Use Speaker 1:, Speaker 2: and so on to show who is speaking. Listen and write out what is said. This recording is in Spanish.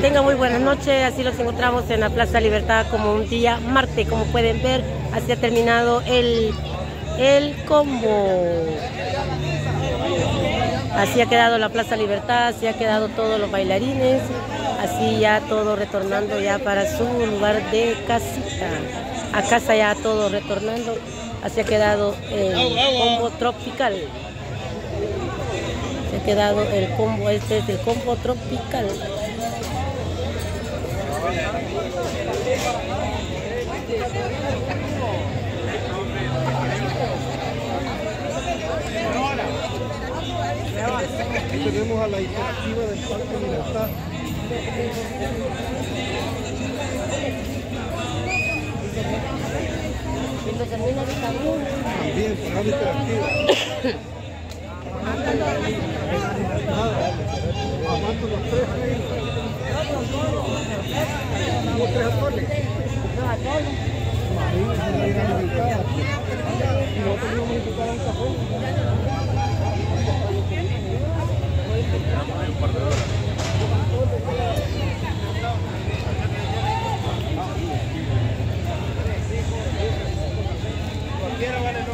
Speaker 1: Tenga muy buenas noches, así los encontramos en la Plaza Libertad como un día martes, como pueden ver, así ha terminado el, el combo. Así ha quedado la Plaza Libertad, así ha quedado todos los bailarines, así ya todo retornando ya para su lugar de casita. A casa ya todo retornando, así ha quedado el combo tropical. Quedado el combo, este es el combo tropical.
Speaker 2: Tenemos a la interactiva del Parque Libertad. También, Quiero ganar